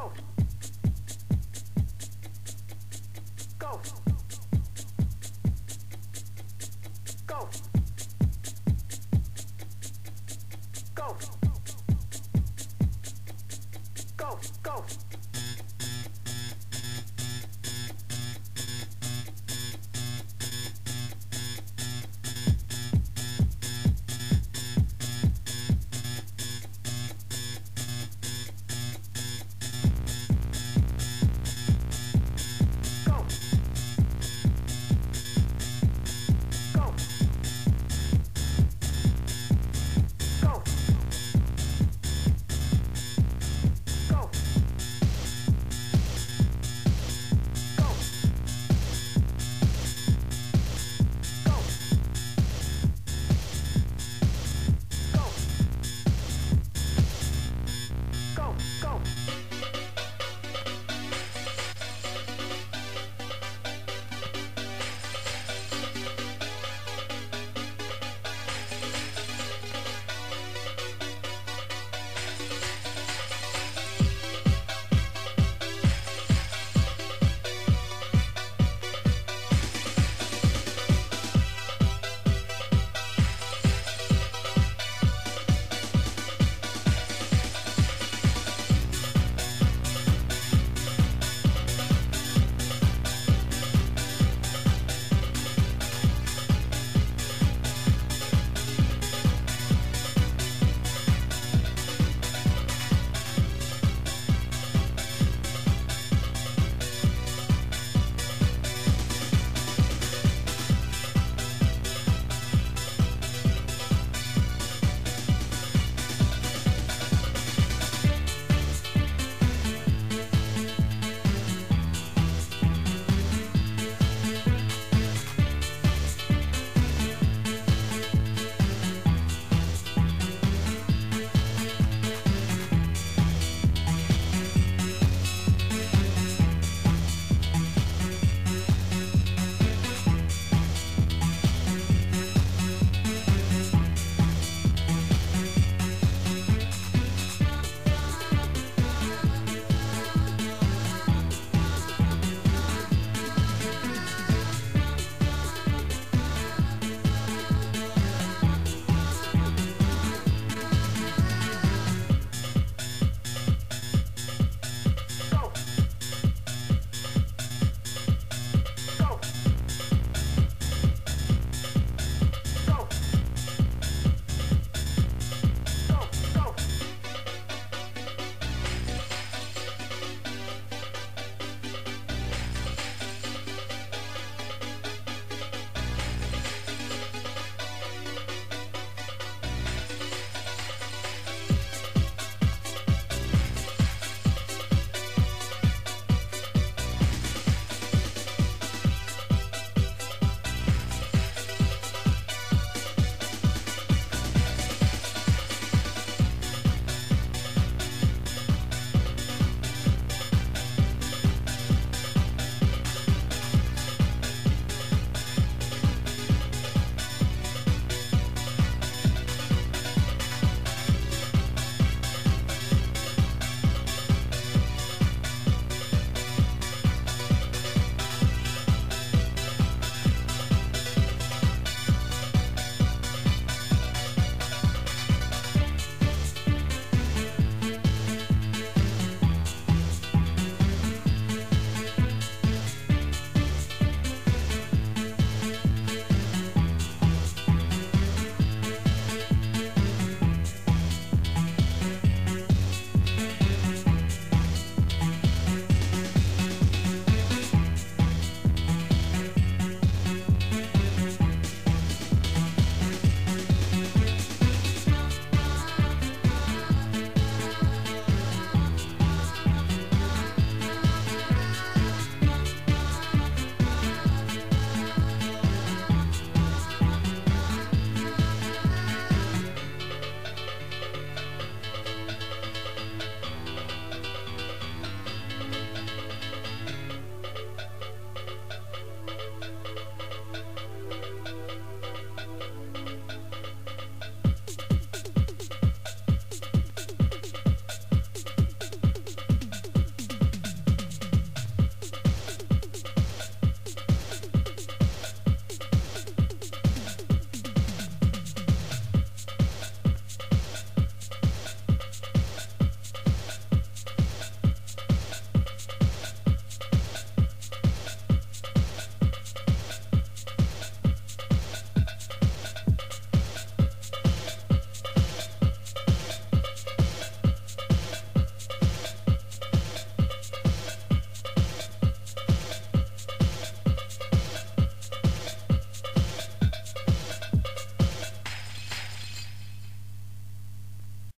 Go. Go. Go. Go. Go. Go.